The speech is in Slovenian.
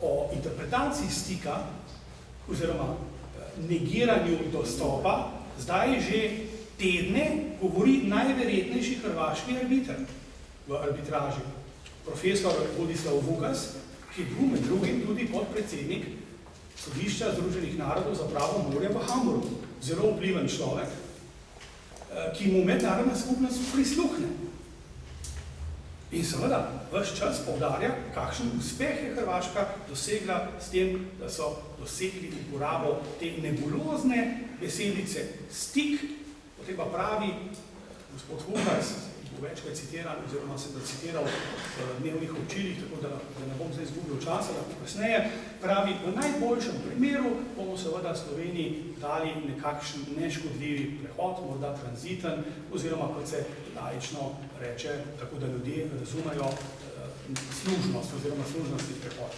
o interpretaciji stika oziroma negiranju dostopa zdaj že tedne govori najverjetnejši hrvaški arbiter v arbitraži, profesor Vodislav Vukas, ki je bil med drugim tudi podpredsednik sodišča Združenih narodov za pravo morja v Hamburgu. Zelo vpliven človek, ki mu mednarodna skupnost prisluhne. In seveda, ves čas poudarja, kakšen uspeh je Hrvaška dosegla s tem, da so dosegli uporabo te nebulozne besedice stik, potem pa pravi gospod Vukas, bo večkrat citiran, oziroma sem da citiral v dnevnih občilih, tako da, da ne bom zdaj izgubil časa, da kasneje, pravi, v najboljšem primeru bomo seveda Sloveniji dali nekakšen neškodljivi prehod, morda tranziten, oziroma kot se laično reče, tako da ljudje razumejo služnost oziroma služnostni prehod.